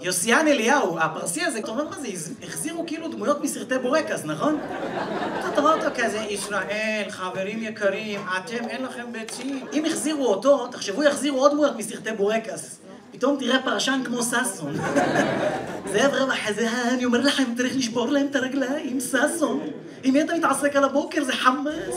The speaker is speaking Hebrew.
יוסיאן אליהו, הפרסי הזה, אתה אומר מה זה, החזירו כאילו דמויות מסרטי בורקס, נכון? אתה רואה אותו כזה, ישראל, חברים יקרים, אתם אין לכם ביצים. אם החזירו אותו, תחשבו יחזירו עוד דמויות מסרטי בורקס. פתאום תראה פרשן כמו ששון. זאב רווח הזה, אני אומר לכם, צריך לשבור להם את הרגליים, ששון. עם מי אתה מתעסק על הבוקר? זה חמאס.